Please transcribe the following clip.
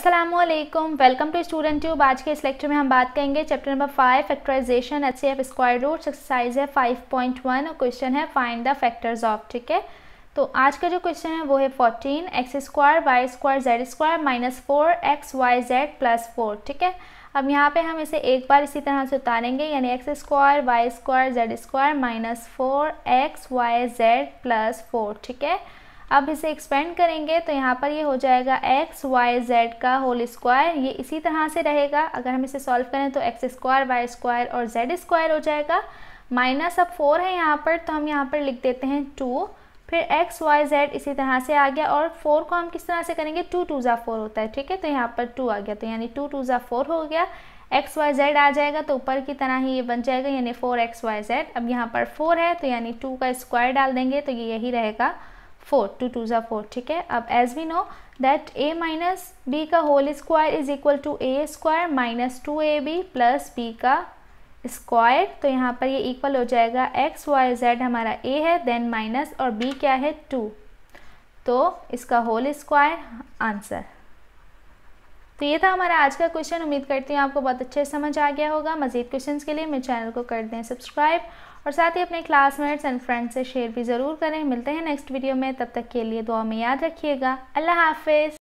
Aslam welcome to student tube आज के इस लेक्चर में हम बात करेंगे chapter number five factorization H C F square root exercise है फाइव पॉइंट वन और क्वेश्चन है फाइंड द फैक्टर्स ऑफ़ ठीक है? तो आज का जो क्वेश्चन है, वो है fourteen x square y square z square minus four x y z plus four ठीक है? अब यहाँ पे हम इसे एक बार इसी तरह से उतारेंगे, यानी x square y square z square minus four x y z plus four ठीक है? अब इसे एक्सपेंड करेंगे तो यहाँ पर ये हो जाएगा एक्स वाई जेड का होल स्क्वायर ये इसी तरह से रहेगा। अगर हम इसे सॉल्व करें तो एक्स स्क्वायर वाई स्क्वायर और जेड स्क्वायर हो जाएगा। माइनस अब फोर है यहाँ पर तो हम यहाँ पर लिख देते हैं टू फिर एक्स वाई जेड इसी तरह से आ गया और फोर को हम किस तरह से करेंगे? टू टू ज़ा फोर होता है, ठीक है? तो यहाँ पर टू आ गया। तो यानी टू टू ज़ा फोर हो गया। एक्स वाई जेड आ जाएगा तो ऊपर की तरह ही ये बन जाएगा, यानी फोर एक्स वाई जेड अब यहाँ पर फोर है तो यानी टू का स्क्वायर डाल देंगे तो ये यही रहेगा। फोर टू टू ज़ा फोर ठीक है? अब as we know that a minus b का whole square is equal to a square minus two a b plus b का स्क्वायर तो यहाँ पर ये इक्वल हो जाएगा एक्स वाई जेड हमारा ए है देन माइनस और बी क्या है? टू तो इसका होल स्क्वायर आंसर तो ये था हमारा आज का क्वेश्चन उम्मीद करती हूँ आपको बहुत अच्छे समझ आ गया होगा। मजीद क्वेश्चन के लिए मेरे चैनल को कर दें सब्सक्राइब और साथ ही अपने क्लासमेट्स एंड फ्रेंड्स से शेयर भी ज़रूर करें। मिलते हैं नेक्स्ट वीडियो में। तब तक के लिए दुआ में याद रखिएगा। अल्लाह हाफिज़।